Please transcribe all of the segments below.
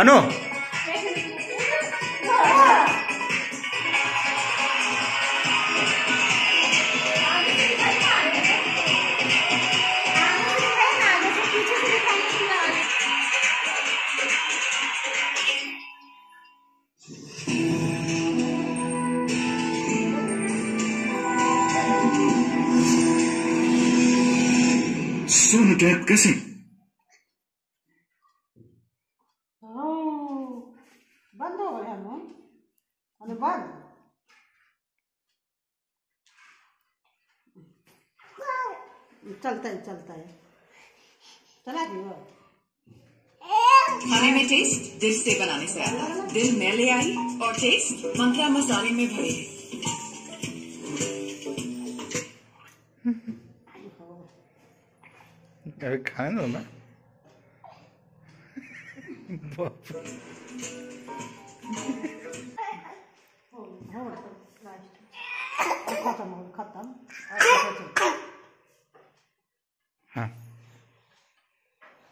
अनु Sonu tap कैसे बंद हो गया ना अरे बंद चलता है चलता है चला दियो खाने में टेस्ट दिल से बनाने से आता दिल मैं ले आई और टेस्ट मंत्रा मसाले में भरे अरे खाए दो ना।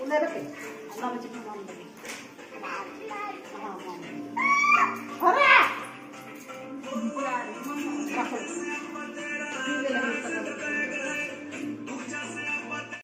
올라 이렇게. 엄마 집으로 하면 돼. 봐라!